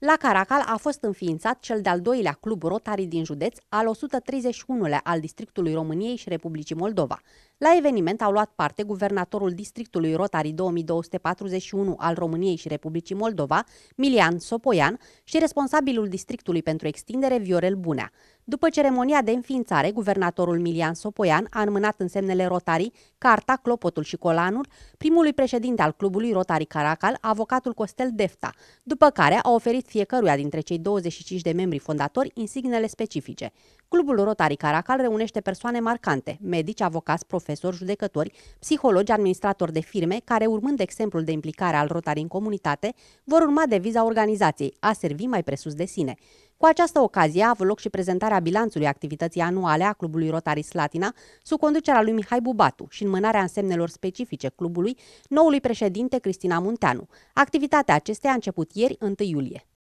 La Caracal a fost înființat cel de-al doilea club Rotary din județ, al 131-lea al Districtului României și Republicii Moldova. La eveniment au luat parte guvernatorul Districtului Rotary 2241 al României și Republicii Moldova, Milian Sopoian, și responsabilul Districtului pentru Extindere, Viorel Bunea. După ceremonia de înființare, guvernatorul Milian Sopoian a înmânat în semnele Rotary carta, clopotul și colanul primului președinte al clubului Rotary Caracal, avocatul Costel Defta, după care a oferit fiecăruia dintre cei 25 de membri fondatori insignele specifice. Clubul Rotary Caracal reunește persoane marcante, medici, avocați, profesori, judecători, psihologi, administratori de firme, care, urmând exemplul de implicare al Rotary în comunitate, vor urma deviza organizației, a servi mai presus de sine. Cu această ocazie a avut loc și prezentarea bilanțului activității anuale a clubului Rotary Slatina, sub conducerea lui Mihai Bubatu și înmânarea însemnelor specifice clubului noului președinte Cristina Munteanu. Activitatea acesteia a început ieri, 1 iulie.